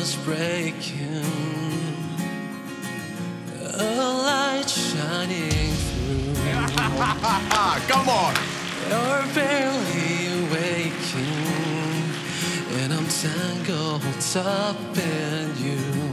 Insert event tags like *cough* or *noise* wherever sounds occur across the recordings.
was breaking, a light shining through. *laughs* Come on. You're barely waking, and I'm tangled up in you.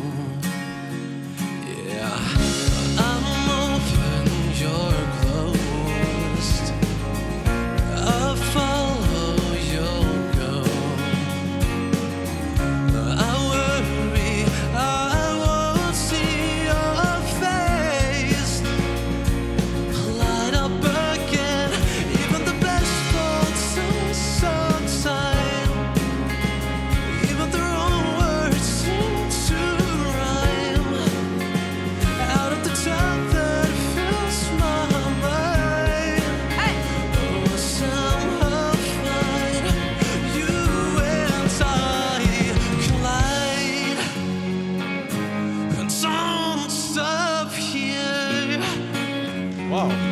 Wow.